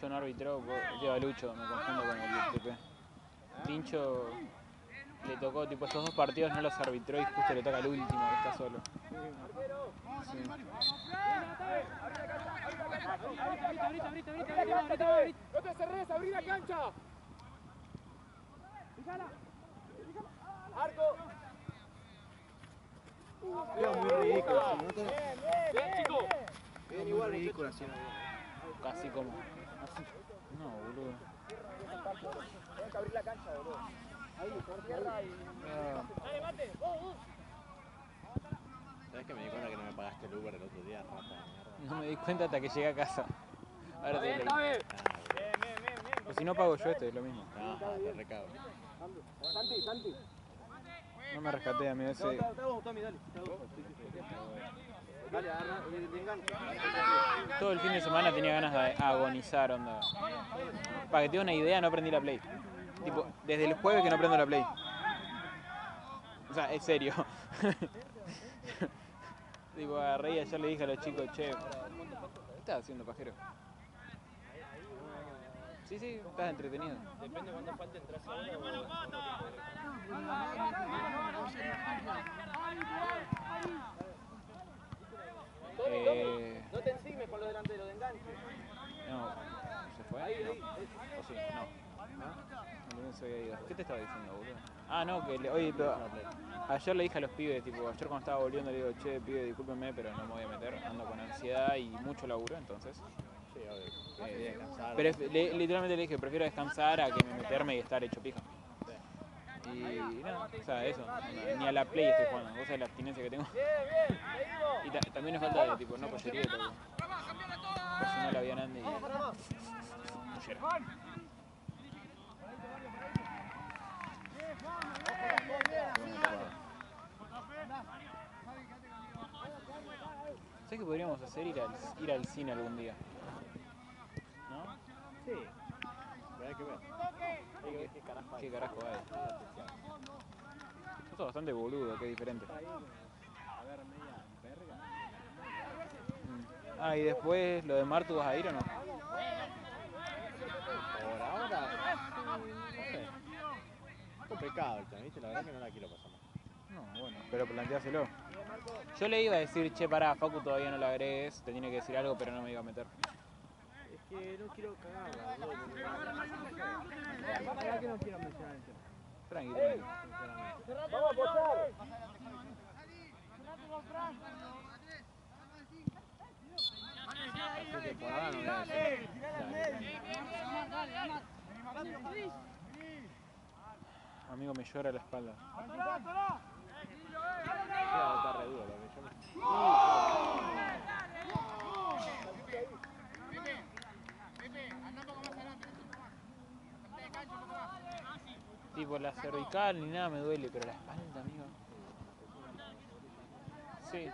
Lucho no arbitró, po- digo, Lucho, me confundo con el FTP. Tincho le tocó, tipo, estos dos partidos no los arbitró y justo le toca el último, que está solo. Sí. ¡No te cerres! ¡Abrí la cancha! ¡Arco! Queda muy ridículo, así, ¿no? ¡Bien, chico! Queda muy ridículo así. Casi como. No, boludo. Tienes que abrir la cancha, boludo. Ahí, por tierra y... ¡Dale, mate! ¡Vos, vos! ¿Sabes que me di cuenta que no me pagaste el Uber el otro día, rata de mierda? no me di cuenta hasta que llegué a casa. Ahora te Bien, bien. Ah, Bien, bien, bien, bien. Pues si no pago yo esto, es lo mismo. no, te recago. Santi, Santi. No me rescaté, amigo. Ese... Te hago, Tommy, dale. Te hago. Dale, te. Todo el fin de semana tenía ganas de agonizar, onda. Para que te dé una idea, no prendí la Play. Tipo, desde el jueves que no prendo la Play. O sea, es serio. tipo, agarré y ayer le dije a los chicos, che, ¿qué estás haciendo, pajero? Sí, sí, estás entretenido. Depende cuánto falte entras ahora Eh, No te encimes con los delanteros de enganche. no, ¿se fue? No. ¿O sí? No. ¿Ah? No se había ido. ¿Qué te estaba diciendo, boludo? Ah, no, que le, pero ayer le dije a los pibes, tipo, ayer cuando estaba volviendo le digo, che, pibe, discúlpenme, pero no me voy a meter, ando con ansiedad y mucho laburo, entonces. Sí, obvio. eh, Quería descansar. pero literalmente le dije, prefiero descansar a que me meterme y estar hecho pija. Y no, o sea, eso, ni a la play estoy jugando, vos sabés la abstinencia que tengo. Y ta- también es falta de tipo, no pollería, pero. Por si no la habían ande y. Pollera. ¿Sabes qué podríamos hacer? Ir al, ir al cine algún día. ¿No? Sí. Pero hay que ver. Hay que ver qué carajo hay. ¿Qué carajo hay? Sos bastante boludo, qué diferente. A ver, media verga. Ah, y después lo de Martu, ¿vas a ir o no? Por ahora, tema, ¿viste? La verdad que no la quiero pasar más. No, bueno, pero planteáselo. Yo le iba a decir, che, pará, Facu todavía no la agregues, te tiene que decir algo, pero no me iba a meter. Es que no quiero cagarla, boludo. que no quiero mencionar el tema. Tranqui, tranqui. Vamos a apoyar que por ahora no voy a decir. Amigo, me llora la espalda. Tipo, la cervical ni nada me duele, pero la espalda, amigo. Sí.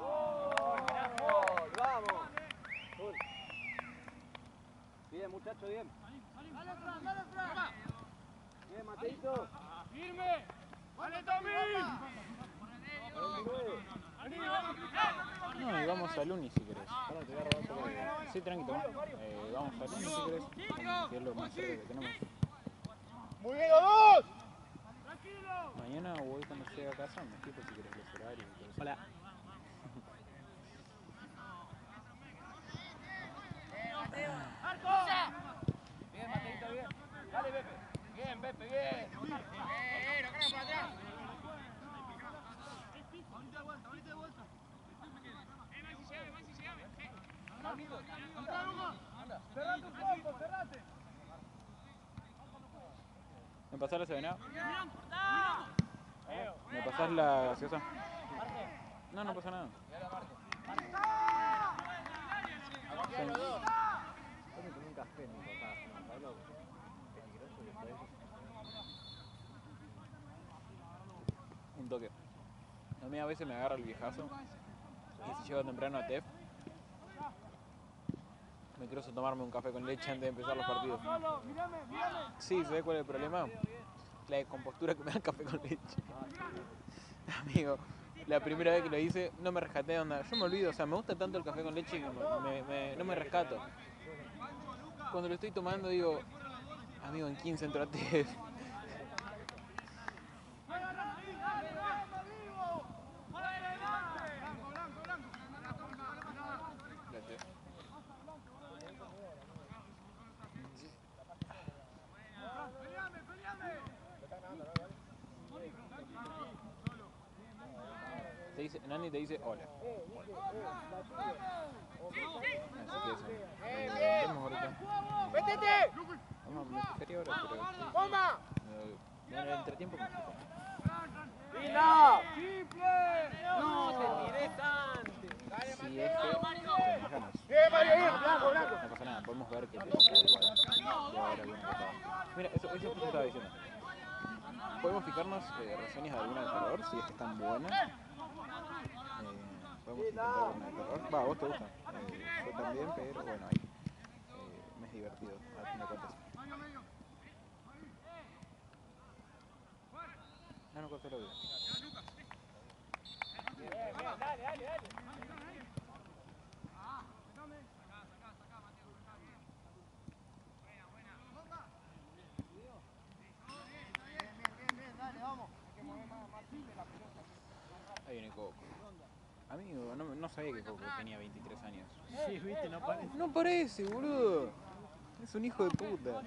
Vamos, vamos. Gol. Bien, muchacho, bien. Bien, Mateito. ¡Firme! ¡Vale, Tommy! No, y vamos al uni si querés. Ahora te voy a robar Sí, tranqui, toma. Eh, vamos al uni si querés. Que es lo más cerca que tenemos. ¡Muy bien, los dos! Mañana voy cuando llegue a casa, me fijo si querés los horarios y todo eso. Hola. Bien, Mateito, bien. Dale, Pepe. Bien, Pepe, bien. Bien, lo para atrás. Cerrate un poco, cerrate. ¿Me pasás la serenada? ¿Me pasás la gaseosa? No, no pasa nada. Yo un toque. A mí a veces me agarra el viejazo. Y si llego temprano a TEF, me quiero tomarme un café con leche antes de empezar los partidos. Sí, ¿sabes cuál es el problema? La descompostura que me da el café con leche. Amigo, la primera vez que lo hice, no me rescaté onda. Yo me olvido, o sea, me gusta tanto el café con leche que no me rescato. Cuando lo estoy tomando digo, amigo, en 15 entró a TEF. años, no, no sabía que Coco tenía 23 años. Sí, viste, no parece. No parece, boludo. Es un hijo de puta.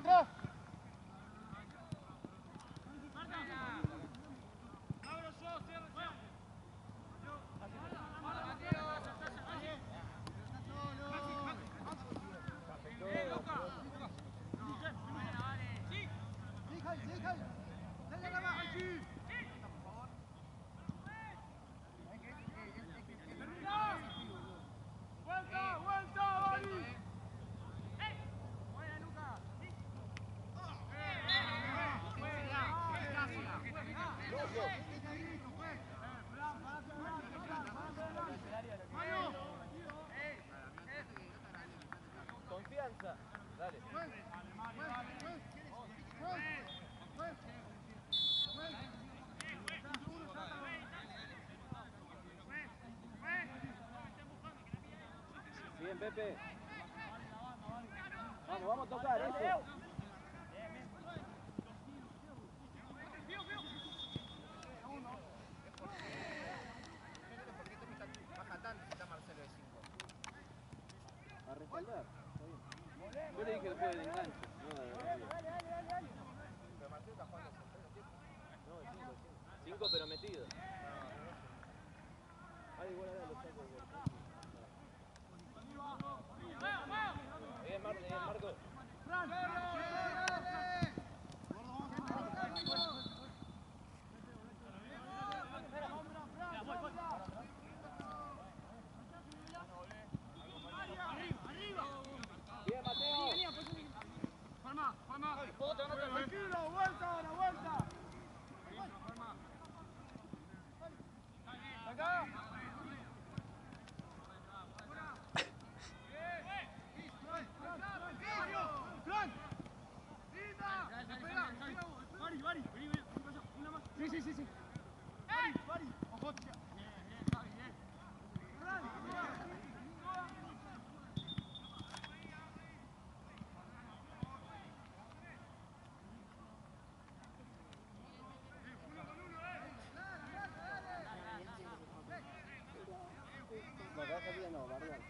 André! Pepe. Vamos, vamos a tocar eso. A respaldar, Yo le dije que fue de enganche. No, de Pero Marcelo está jugando 5, pero me todavía no, Mariano.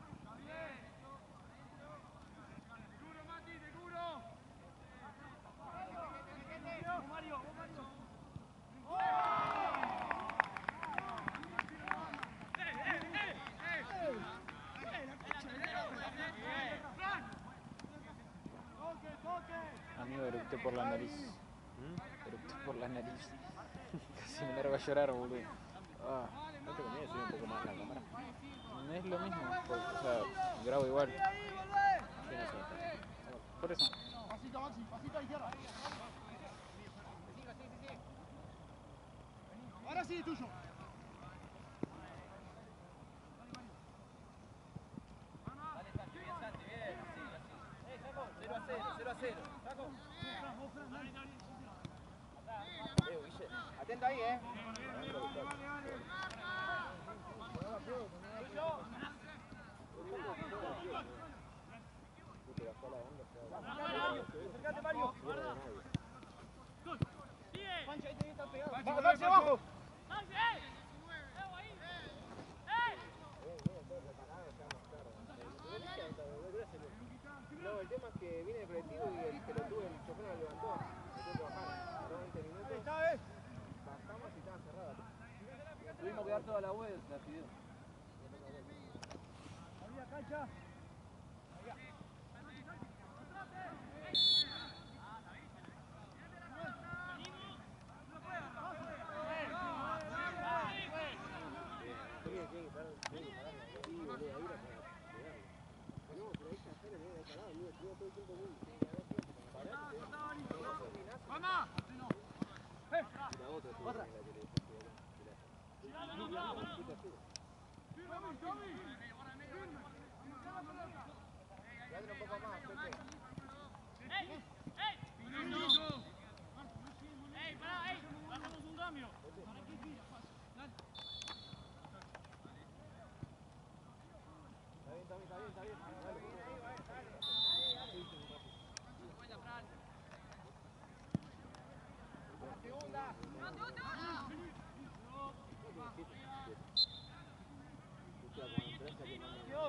por la nariz. Eructé por la nariz. Casi me largo a llorar, boludo. Ah, No te conviene subir un poco más la cámara. no es lo mismo. porque, o sea, grabo igual. Ahí, volvé. Sí, no sé. Por eso. Pasito, Maxi, pasito a izquierda. Ahora sí, tuyo. Dale, Santi, bien, Santi, bien. Sí, así. Eh, Jaco, 0 a 0, 0 a 0. Jaco. Eh, Guille, atento ahí, eh. Mario. Pancho, ahí tenés que estar pegado. Vamos, abajo. No, el tema es que viene el colectivo y el pelotudo, el chofer lo levantó. Se tuvo que bajar. Tardó 20 minutos. Bajamos y estaba cerrada. Dar toda la vuelta.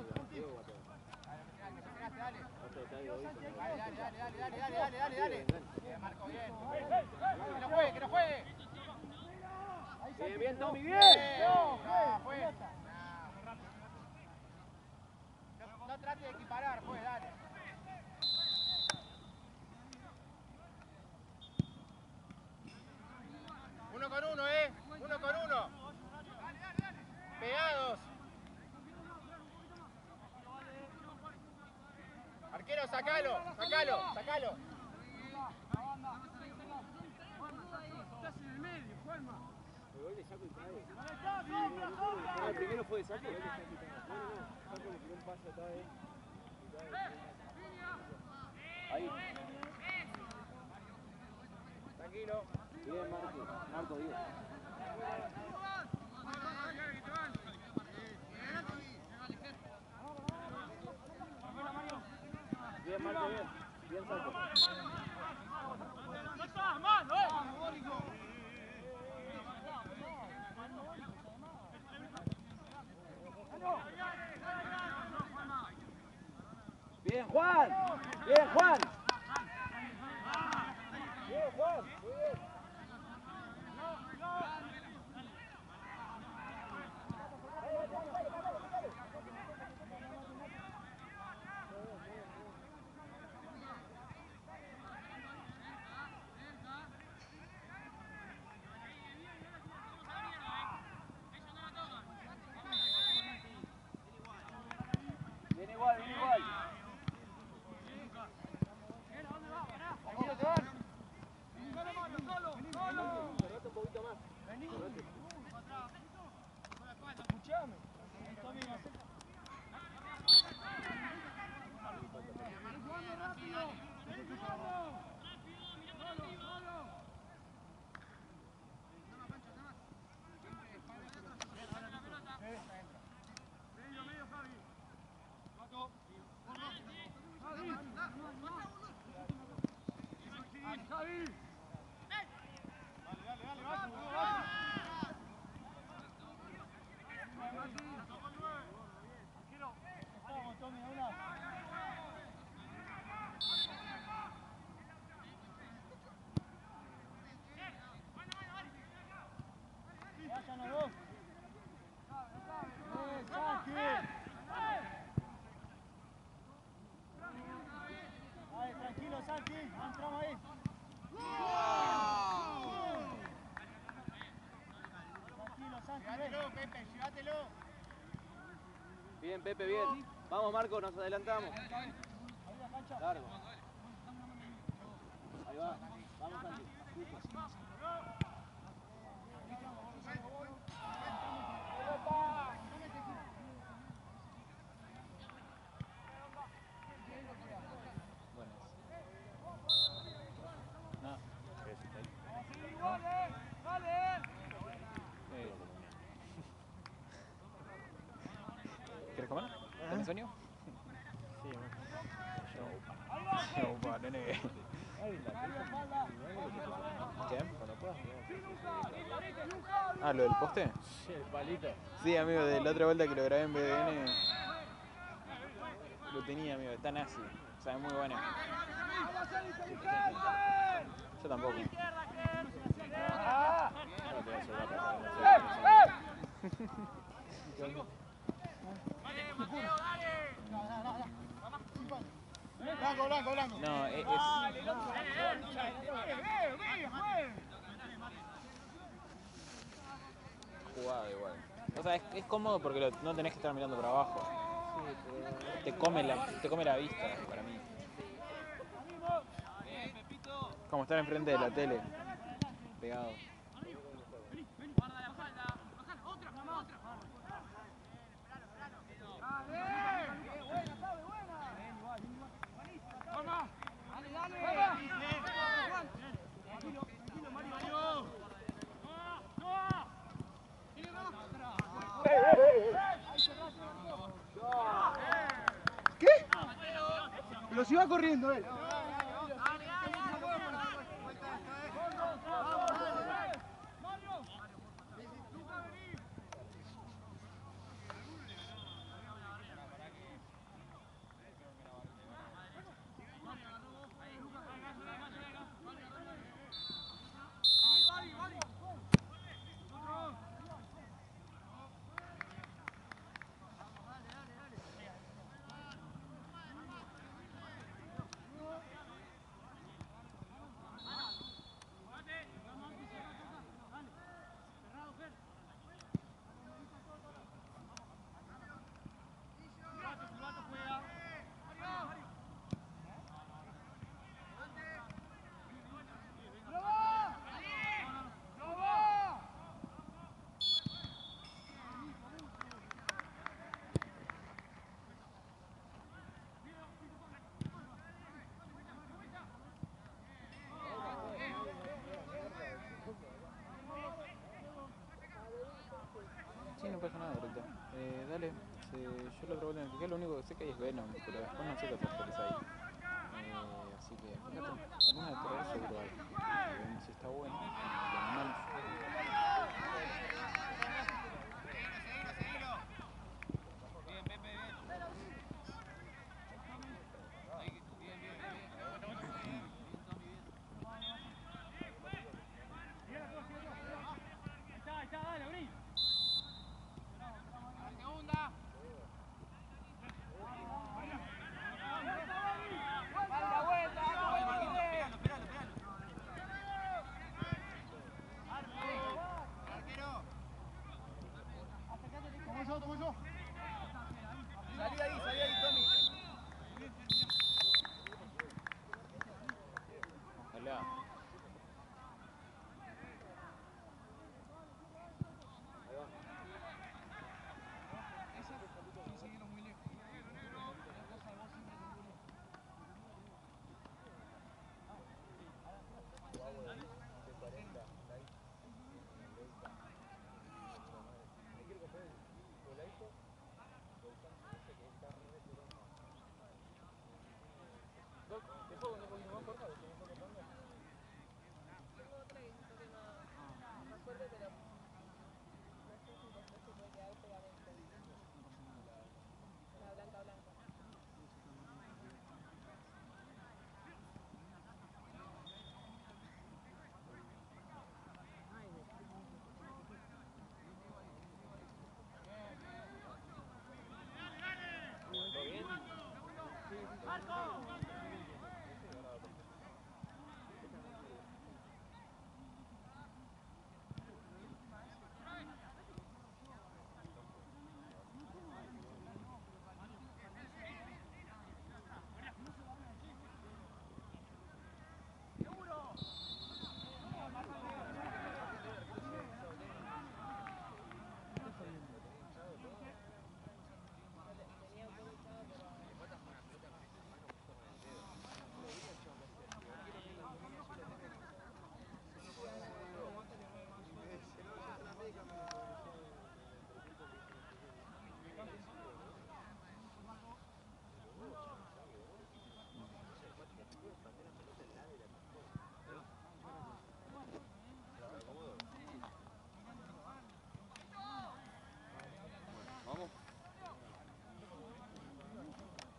Bien, bien, bien. bien. sacalo, sacalo, sacalo, sacalo. Estás en el medio, El primero fue de saque. No, no, no. tiró un paso. Ahí. Tranquilo. Bien, Marco. Marco, digo. Bien, Juan. Bien, Juan. Bien, Juan. Muy bien. Viene igual, viene igual. Tranquilo, te van. Bien, Pepe, bien. Vamos, Marco, nos adelantamos. Largo. Ahí va. Vamos, Santi. Bueno. No. Eh. ¿Quieres comer? ¿Tenés sueño? Sí, pa, nene. ¿Qué? Cuando puedas, Ah, ¿lo del poste? Sí, el palito. Sí, amigo, de la otra vuelta que lo grabé en BDN. Lo tenía, amigo, está nazi. O sea, es muy buena. Yo tampoco. No te voy a llevar para Blanco, blanco, blanco. No, es. es- jugada igual. O sea, es, es cómodo porque lo- no tenés que estar mirando para abajo. Te come la, te come la vista para mí. Como estar enfrente de la tele. Pegado. Pero si va corriendo él. Nada ahorita. Eh, dale, eh, yo otra vuelta me fijé, lo único que sé que hay es Venom, pero después no sé qué otras cosas hay. Eh, así que, fíjate, alguna de seguro vemos si está bueno. まし。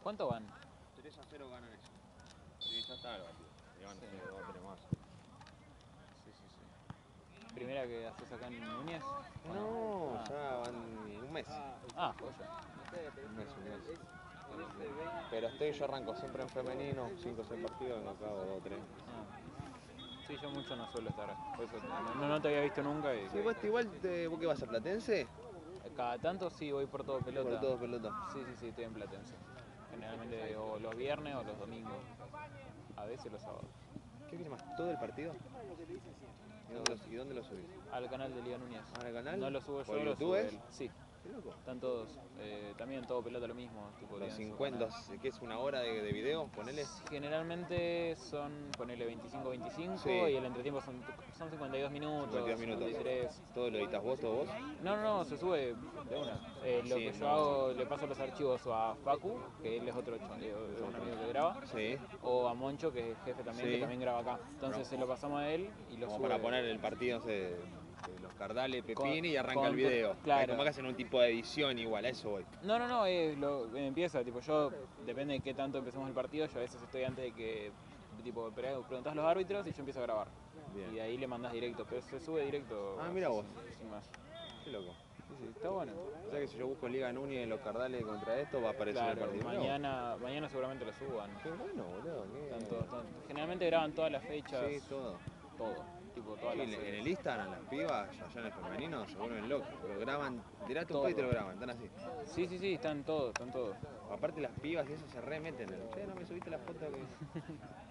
¿Cuánto van? 3 a 0 ganan ellos. Sí, ya está el partido. Y van a Sí. hacer dos o tres más. Sí, sí, sí. ¿Primera que haces acá en Núñez? ¿O No, Ah. ya van un mes. Ah, joya. Un mes, un mes. Pero estoy, yo arranco siempre en femenino, 5 o 6 partidos, vengo acá hago 2 o 3. Ah. Sí, yo mucho no suelo estar. Por eso no, no te había visto nunca y Sí, vos igual, te, ¿vos qué vas a Platense? cada tanto sí voy por todo pelota. Por todos pelota. Sí, sí, sí, estoy en Platense. Generalmente o los viernes o los domingos. A veces los sábados. ¿Qué viene más? ¿Todo el partido? ¿Y dónde, lo, y dónde lo subís? Al canal de Liga Núñez. ¿Ahora el canal? No lo subo yo, ¿Por lo YouTube sube es? él. Sí, ¿Qué loco? están todos. eh, también todo pelota lo mismo. Tipo, Los tienen su 50, canal. ¿qué es una hora de, de video? Ponele. Generalmente son, ponele 25-25 Sí. y el entretiempo son, son 52 minutos, 52 minutos. 53. ¿Todo lo editas vos, todo vos? No, no, no, se sube de una. Eh, lo Sí, que yo no. hago, le paso los archivos a Facu, que él es otro ch- eh, un amigo que graba, Sí. o a Moncho, que es jefe también, que también graba acá. Entonces se lo pasamos a él y lo Como sube. para poner el partido no sé, de los Cardales, Con- Pepini y arranca con- el video. claro. Como que hacen un tipo de edición igual, a eso voy. No, no, no, eh, lo, empieza, tipo yo, depende de qué tanto empecemos el partido, yo a veces estoy antes de que, tipo, pre- preguntás a los árbitros y yo empiezo a grabar. Y de ahí le mandás directo, pero se sube directo. Ah, mira vos. Sin más. Qué loco. Sí, sí, está bueno. O sea que si yo busco Liga Núñez de los Cardales contra esto, va a aparecer el partido. Mañana, mañana seguramente lo suban. Qué bueno, boludo. qué- generalmente graban todas las fechas, Sí, todo. todo, tipo las en, en el Instagram, las pibas, allá en el femenino, se vuelven locos. Lo graban, tirate un Todo. y te lo graban, están así. Sí, sí, sí, están todos, están todos. Aparte las pibas y eso se remeten. Che, no me subiste la foto que...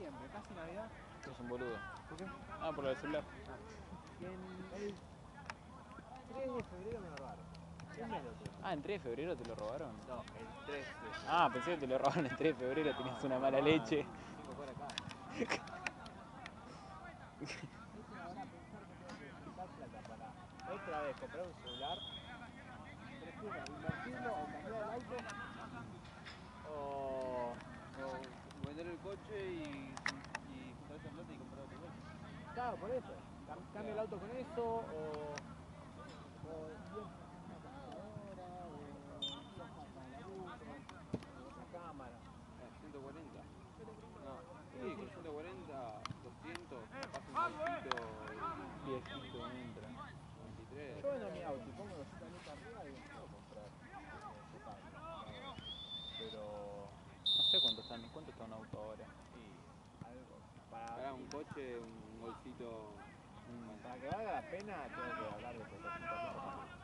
diciembre, casi Navidad. Es un boludo. Ah, por lo del celular. Y en el 3 de febrero me lo robaron. Ah, ¿en 3 de febrero te lo robaron? No, el 3 de Ah, pensé que te lo robaron el 3 de febrero, tenías una mala leche. Otra vez comprar un celular, prefiero invertirlo o cambiar el auto o, O vender el coche y juntar esa plata y comprar otro coche. Claro, por eso. Cam- Cambio el auto con eso o. o para cámara. Ah, 140. No, sí, con 140, 200, pasa un autito Viejito entra. 23. Yo vendo mi auto y pongo los planetas arriba y puedo comprar. Pero. No sé cuánto están, cuánto está un auto ahora. Sí, algo. Para, Ahora un coche, un golfito. para que valga la pena, tengo que hablar de 400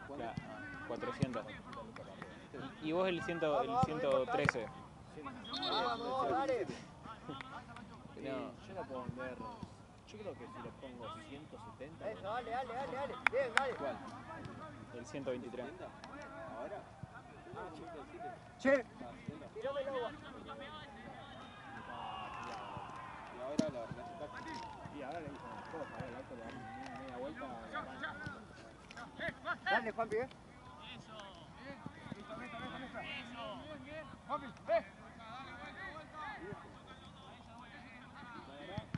Claro, ah, 400. Y, y vos el, 100, el 113. ¡Vamos, dale! No. Yo lo puedo vender. Yo creo que si le pongo 170. Eso, dale, dale, dale, dale. Bien, dale. ¿Cuál? El 123. ¿Ahora? Ah, 107. Che, 70. Tirame el agua. Y ahora la recetaste. Y ahora le parar el auto, le media vuelta. Dale, Juanpi, eh.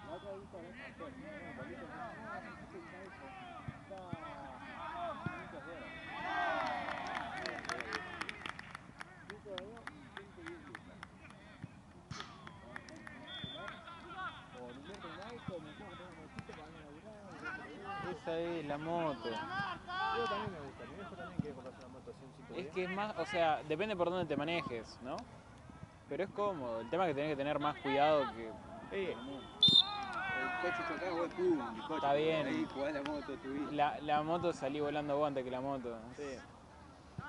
La otra vista de esta cosa, ¿no? Palito, no, no, no sé qué eso. Está. Cinco de oro. Cinco de oro, ciento diez lucas. O me invierto en auto, o me tengo que tener un autito para ir a laburar, y Esa es la moto. Yo también me gusta, mi viejo también quiere comprarse una moto así, un 110. Es que es más, o sea, depende por dónde te manejes, ¿no? Pero es cómodo. El tema es que tenés que tener más cuidado que. Sí, El coche chocás, vos pum, el coche. Está bien. Ahí jugás la moto, tu. La, la moto salí volando vos antes que la moto. sí.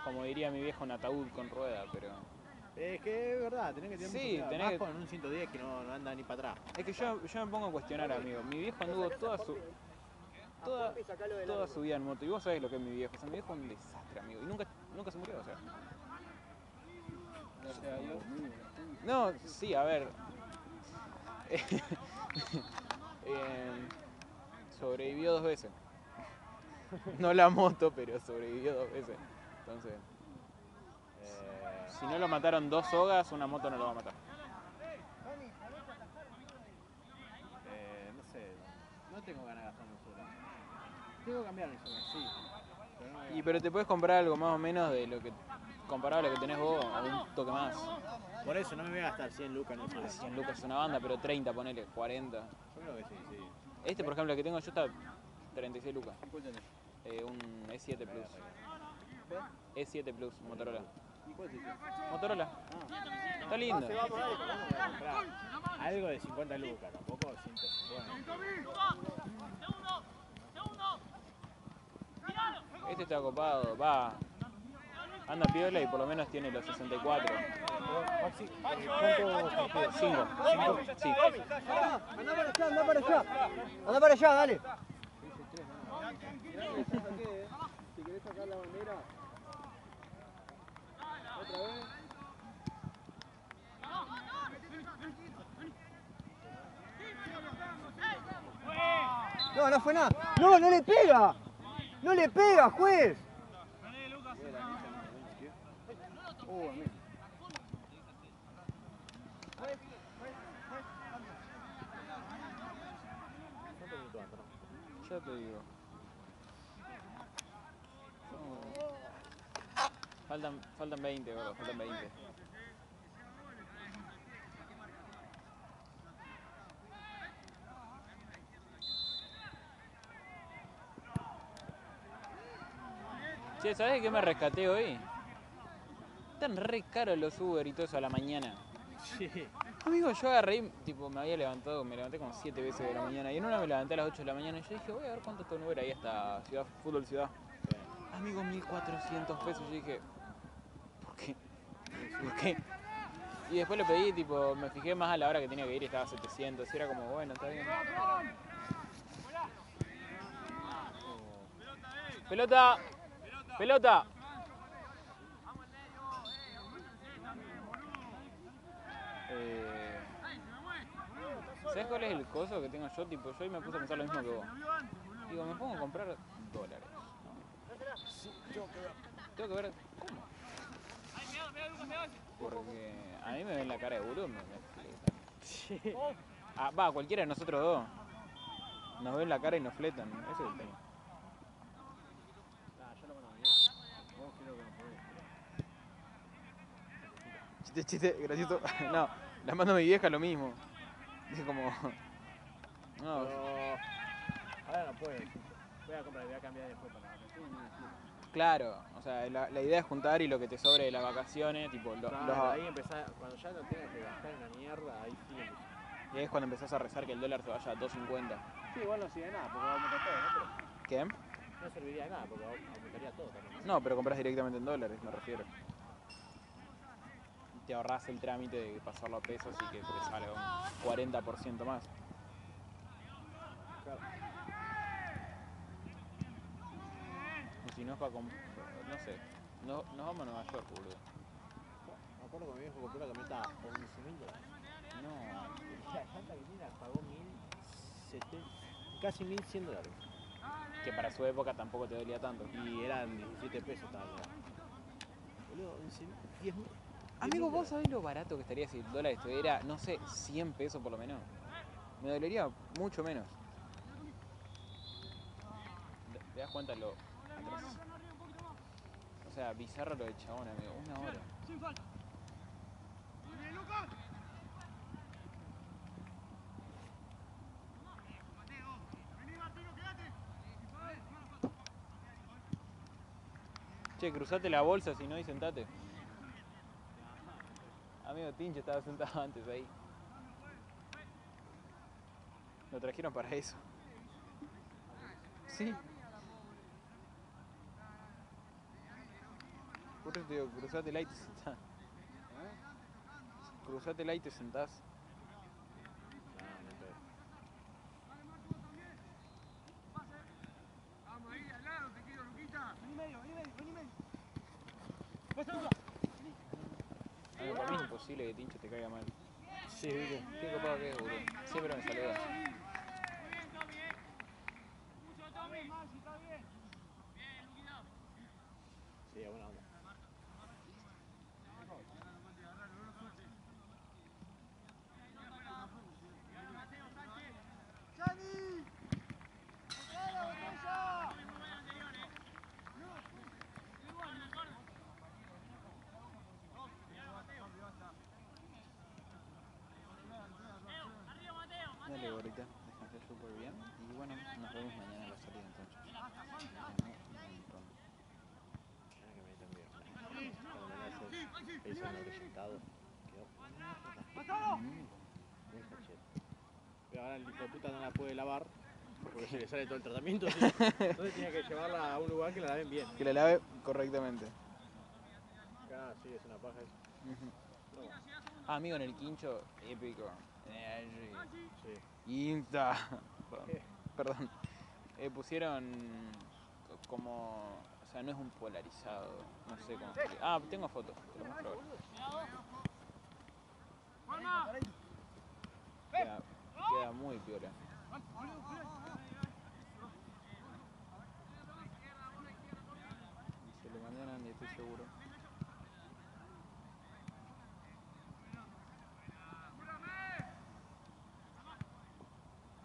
Como diría mi viejo, un ataúd con rueda, pero. Es que es verdad, tenés que tener Sí, mucho tenés Más que- con un 110 que no, no anda ni para atrás. Es que yo, yo me pongo a cuestionar, amigo. Mi viejo anduvo toda su. Toda, del toda agua. su vida en moto. Y vos sabés lo que es mi viejo. O sea, mi viejo es un desastre, amigo. Y nunca, nunca se murió, o sea. No, sí, a ver. Eh, sobrevivió dos veces. No la moto, pero sobrevivió dos veces. Entonces, Si no lo mataron dos sogas, una moto no lo va a matar. Eh, no sé, no tengo ganas de gastar en sola. Tengo que cambiar el sola, sí. Pero no Y pero te puedes comprar algo más o menos de lo que comparado a lo que tenés vos, un toque más. Por eso no me voy a gastar 100 lucas en el sola. 100 lucas es una banda, pero 30, ponele, 40. Yo creo que sí, sí. Este, por ejemplo, el que tengo yo está 36 lucas. ¿Cuál tenés? Eh, un E7 Plus. E7 Plus, Motorola. Motorola. Está lindo. Se va por ahí, pero vamos a comprar algo de 50 lucas, tampoco 150. Este está copado, va. Anda piola y por lo menos tiene los 64. Maxi, eh, ¿cuánto 5, 5, sí. Anda para allá, anda para allá. Anda para allá, dale. Si querés sacar la bandera. No, no fue nada. No, no le pega. No le pega, juez. Ya te digo. Faltan, faltan 20, bro, faltan 20. Che, ¿sabes qué me rescaté hoy? Están re caros los Uber y todo eso a la mañana. Sí. Amigo, yo agarré tipo, me había levantado, me levanté como 7 veces de la mañana y en una me levanté a las 8 de la mañana y yo dije, voy a ver cuánto está un Uber ahí hasta Ciudad, Fútbol Ciudad. Amigo, 1400 pesos. Yo dije. Y después lo pedí, tipo, me fijé más a la hora que tenía que ir y estaba a 700. Y era como, bueno, está bien. Pelota, pelota. Eh, ¿Sabes cuál es el coso que tengo yo? Tipo, yo hoy me puse a pensar lo mismo que vos. Digo, me pongo a comprar dólares. Tengo que ver cómo. Porque a mí me ven la cara de boludo, me, me fletan. Ah, va, cualquiera de nosotros dos. Nos ven la cara y nos fletan. Ese es el tema. Ah, yo lo mando a mi vieja. Vos creo que no podés. Chiste, chiste, gracioso. No, la mando a mi vieja lo mismo. Es como. No, Pero ahora no puedo. Voy a comprar, voy a cambiar después para claro. O sea, la, la idea es juntar y lo que te sobre de las vacaciones, tipo, lo- Claro, los- ahí empezar, cuando ya no tengas que gastar en la mierda, ahí sí. empezás. y ahí es cuando empezás a rezar que el dólar se vaya a 2.50. Sí, igual no sirve de nada, porque va a aumentar todo, ¿no? ¿Qué? Pero no serviría de nada, porque au- aumentaría todo también. No, pero compras directamente en dólares, me refiero. Te ahorras el trámite de pasarlo a pesos y que te salga un 40% más. Claro. No sé. No, nos vamos a Nueva York, boludo. Me acuerdo que mi viejo compró la camioneta a 11 mil dólares. No. La llanta que tiene la pagó 1.070, casi 1.100 dólares. Que para su época tampoco te dolía tanto. Y eran 17 pesos estaba. Boludo, 11 mil, 10 mil. Amigo, ¿vos sabés lo barato que estaría si el dólar estuviera, no sé, 100 pesos por lo menos? Me dolería mucho menos. ¿Te- ¿Te das cuenta lo sea, bizarro lo de chabón, amigo. Una hora. Che, cruzate la bolsa si no y sentate. Amigo Tincho estaba sentado antes ahí. Lo trajeron para eso. Sí. Por eso te digo, cruzatela y te sentás. Cruzatela y te sentás. Ah, no sé. Amigo, para mí es imposible que Tincho te caiga mal. Sí, viste. Qué copado que es, boludo. Siempre me saluda. Sí, buena onda. Laurita, descansé súper bien. Y bueno, nos vemos mañana en la salida entonces. Te amo un montón. Ah, que me también. Cuando me eso en el resultado, quedó Mm. Pero ahora el hijo de puta no la puede lavar porque se le sale todo el tratamiento. así. Entonces tenía que llevarla a un lugar que la laven bien. Que la lave correctamente. Ah, sí, es una paja eso. Pero Ah, amigo, en el quincho, épico. Sí. Insta. ¿Qué? Perdón. Eh, pusieron co- como. O sea, no es un polarizado. No sé cómo. Ah, tengo fotos. Te lo muestro ahora. Queda, queda muy piola. Se lo mandé a Andy, estoy seguro.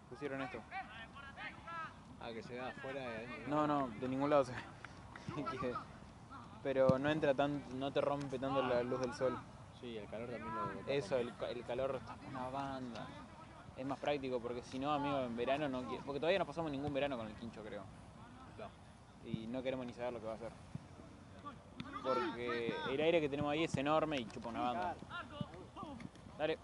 Pusieron esto. Ah, que se vea afuera de. No, no, de ningún lado se ve. Que- Pero no entra tan, no te rompe tanto la luz del sol. Sí, el calor también lo. Eso, el, el calor está una banda. Es más práctico porque si no, amigo, en verano no quiero. Porque todavía no pasamos ningún verano con el quincho, creo. No. Y no queremos ni saber lo que va a hacer. Porque el aire que tenemos ahí es enorme y chupa una banda. Dale.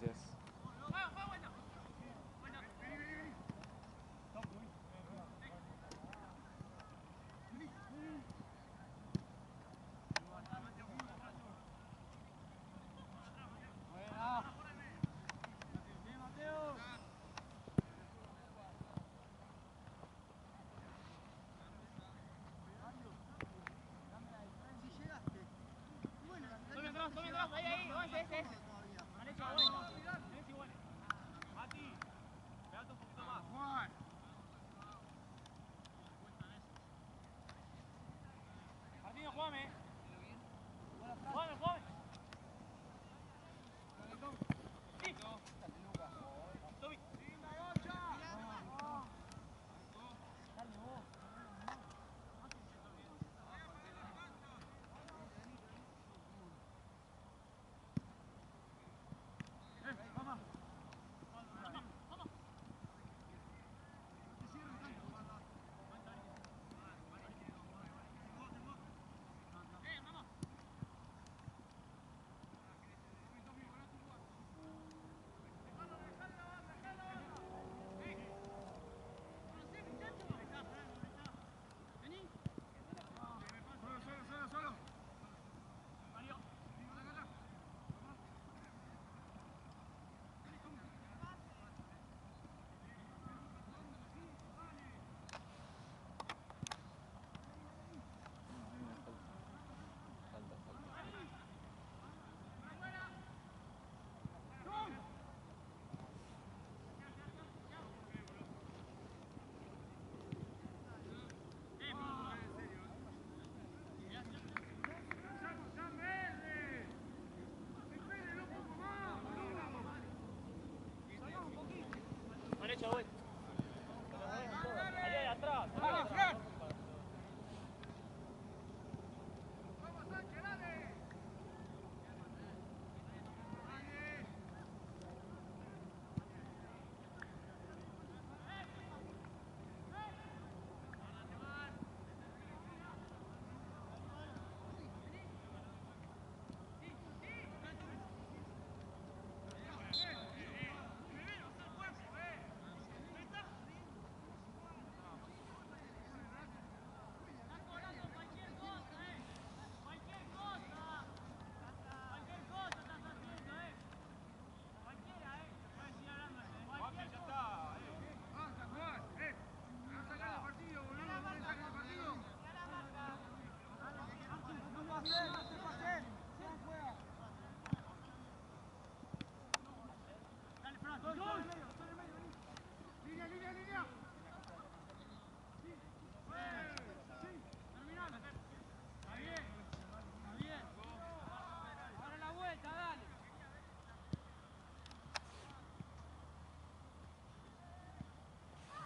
veces. Ahí,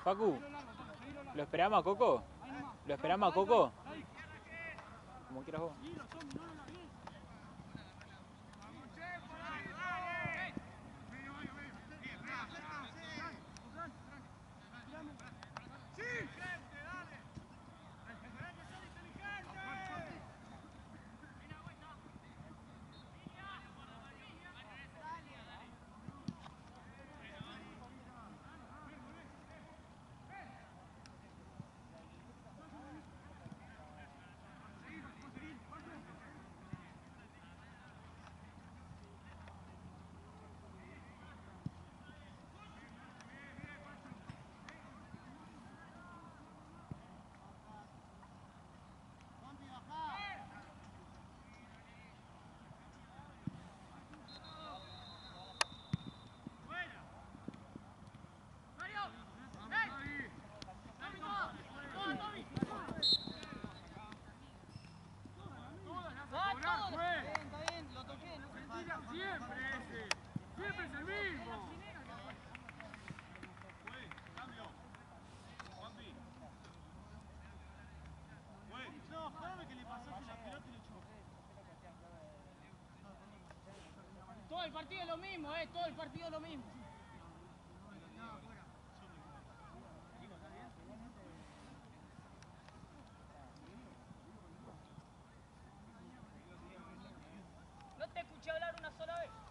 Facu, ¿lo esperamos a Coco? ¿Lo esperamos a Coco? Como quieras vos. Partido es lo mismo, eh, todo el partido es lo mismo. No te escuché hablar una sola vez.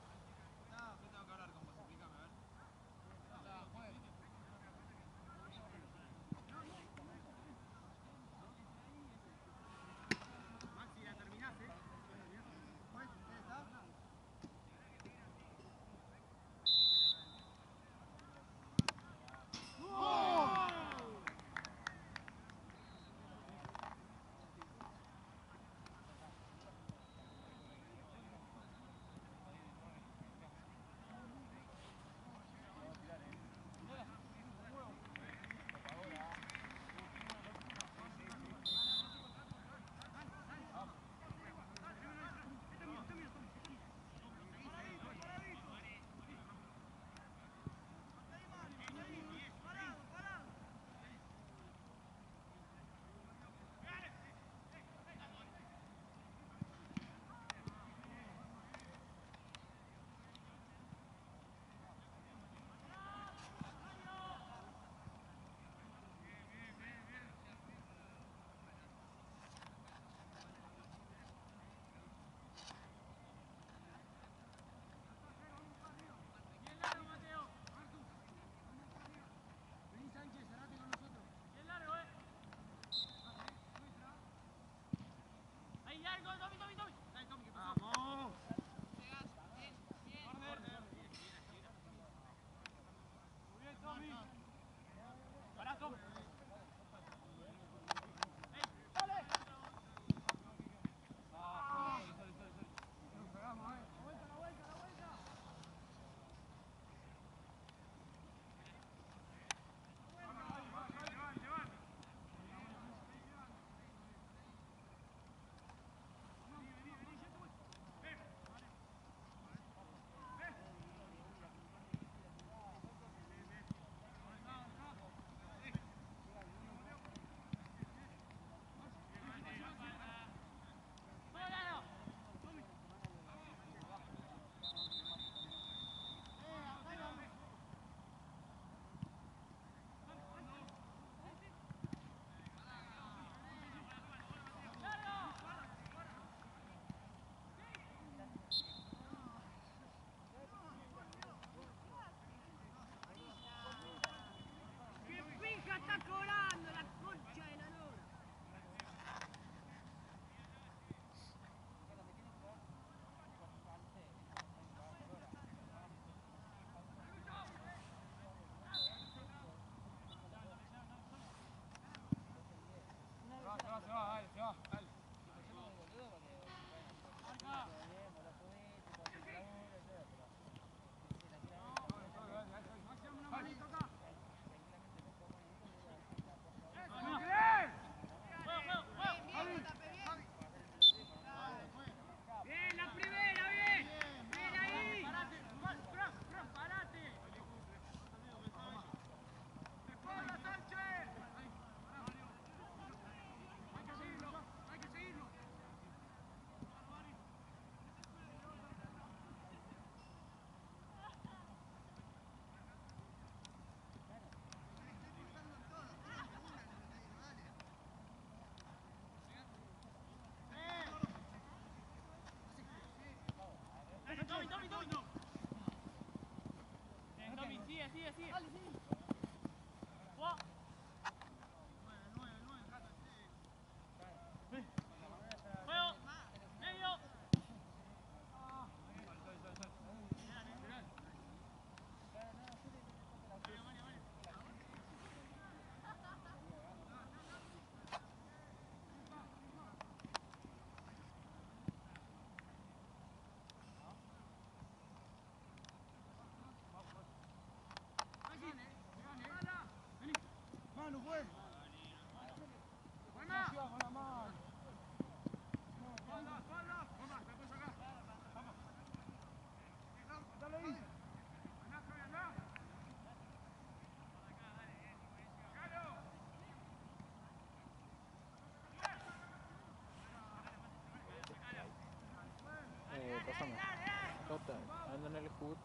Ando en el HUD.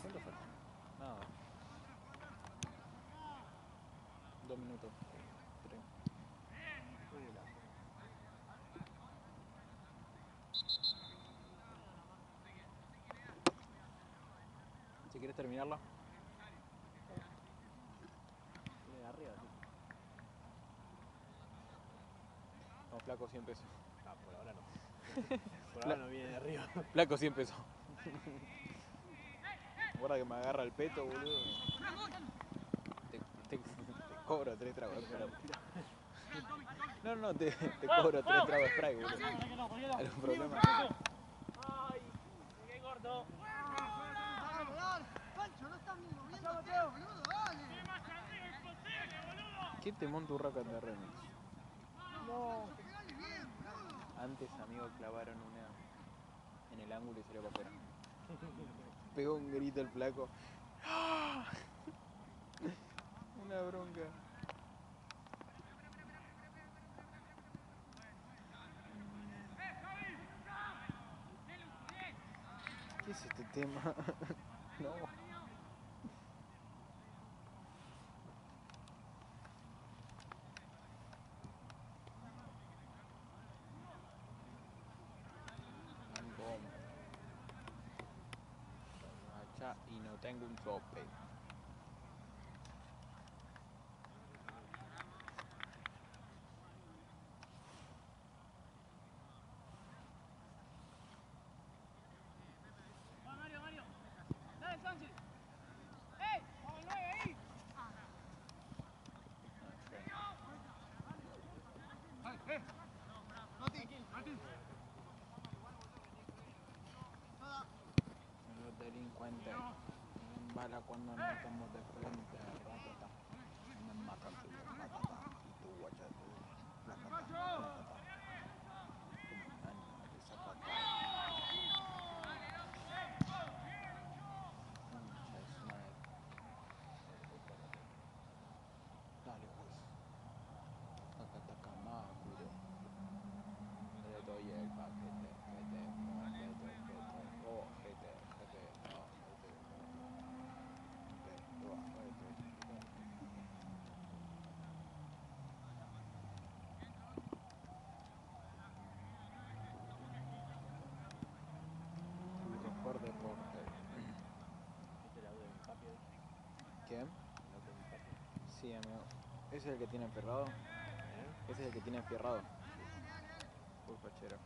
¿Cuánto falta? Nada. Dos minutos. Tres. Si quieres terminarla. Arriba. No, flaco 100 pesos. Ah, por ahora no. Por ahora no viene de arriba. Flaco 100 pesos. Guarda que me agarra el peto, boludo. Te, te- te cobro tres tragos de spray. No, no, te, te cobro tres tragos de spray, boludo. ¿Algún problema? ¿Quién te monta un rocket de remix? Antes, amigo, clavaron una en el ángulo y salió para afuera. Pegó un grito el flaco. ¡Ah! Una bronca. ¿Qué es este tema? no. Tengo un sope. Cuando no estamos de frente. ratata. Me matan tu patata. Tu guacha tu placata. placata. Tu ánima de zapata. Concha de su madre. Dale pues. Taca taca más, culo. Le doy el paquete, jete, ojete, jete, ojete, jete, ojete, jete, ojete, jete. Mejor deporte. ¿Viste el audio de mi papi hoy? ¿Qué? El audio de mi papi. Sí, amigo. ¿Ese es el que tiene enfierrado? ¿Eh? Ese es el que tiene enfierrado. Uy, fachero.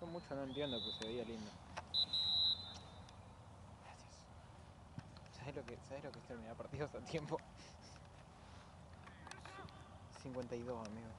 Yo mucho no entiendo, pero se veía lindo. Gracias. ¿Sabes lo que, ¿sabes lo que es terminar partidos a tiempo? 52, amigo.